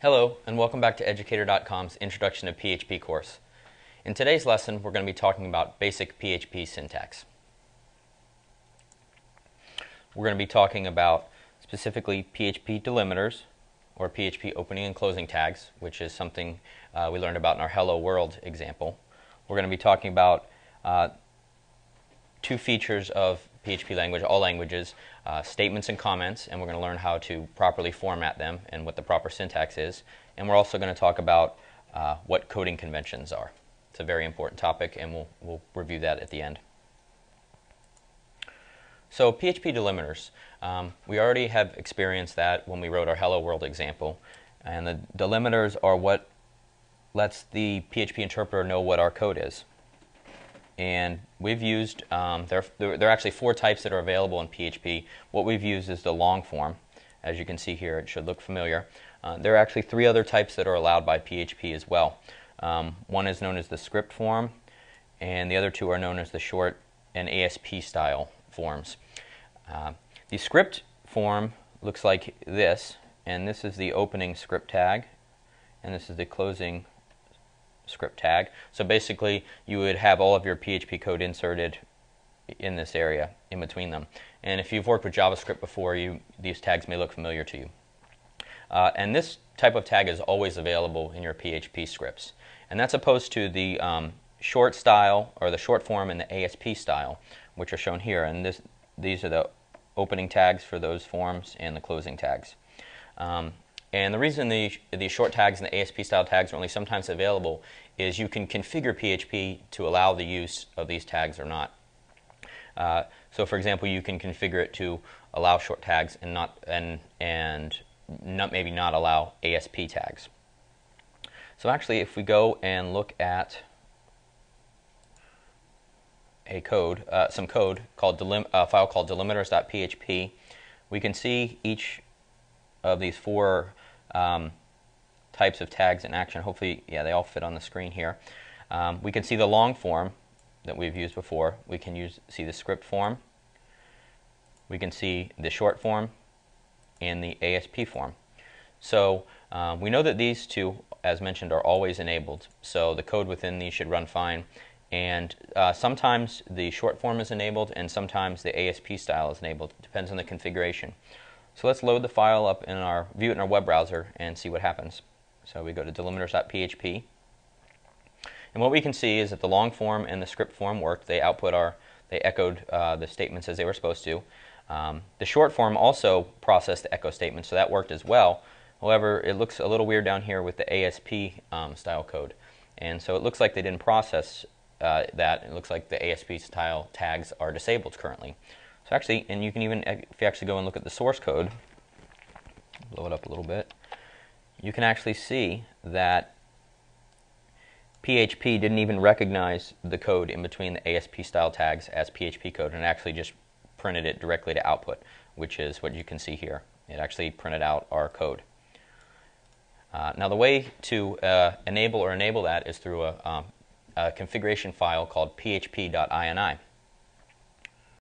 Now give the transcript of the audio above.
Hello, and welcome back to Educator.com's Introduction to PHP course. In today's lesson, we're going to be talking about basic PHP syntax. We're going to be talking about specifically PHP delimiters, or PHP opening and closing tags, which is something uh, we learned about in our Hello World example. We're going to be talking about uh, two features of PHP language, all languages, uh, statements and comments, and we're going to learn how to properly format them and what the proper syntax is. And we're also going to talk about uh, what coding conventions are. It's a very important topic, and we'll, we'll review that at the end. So PHP delimiters, um, we already have experienced that when we wrote our Hello World example. And the delimiters are what lets the PHP interpreter know what our code is and we've used, um, there, there, there, are actually four types that are available in PHP. What we've used is the long form. As you can see here, it should look familiar. Uh, there are actually three other types that are allowed by PHP as well. Um, one is known as the script form, and the other two are known as the short and ASP style forms. Uh, the script form looks like this, and this is the opening script tag, and this is the closing script tag. So basically, you would have all of your PHP code inserted in this area in between them. And if you've worked with JavaScript before, you these tags may look familiar to you. Uh, and this type of tag is always available in your PHP scripts. And that's opposed to the um, short style or the short form and the ASP style, which are shown here. And this, these are the opening tags for those forms and the closing tags. Um, and the reason the, the short tags and the ASP style tags are only sometimes available is you can configure PHP to allow the use of these tags or not. Uh, so for example, you can configure it to allow short tags and not and and not maybe not allow ASP tags. So actually, if we go and look at a code, uh, some code called a file called delimiters.php, we can see each of these four um, types of tags in action. Hopefully, yeah, they all fit on the screen here. Um, we can see the long form that we've used before. We can use see the script form. We can see the short form and the ASP form. So um, we know that these two, as mentioned, are always enabled. So the code within these should run fine. And uh, sometimes the short form is enabled and sometimes the ASP style is enabled. It depends on the configuration. So let's load the file up in our, view it in our web browser and see what happens. So we go to delimiters.php. And what we can see is that the long form and the script form worked. They output our, they echoed uh, the statements as they were supposed to. Um, the short form also processed the echo statement, so that worked as well. However, it looks a little weird down here with the ASP um, style code. And so it looks like they didn't process uh, that. It looks like the ASP style tags are disabled currently. So actually, and you can even, if you actually go and look at the source code, blow it up a little bit, you can actually see that PHP didn't even recognize the code in between the ASP style tags as PHP code and actually just printed it directly to output, which is what you can see here. It actually printed out our code. Uh, now the way to uh, enable or enable that is through a, um, a configuration file called php.ini.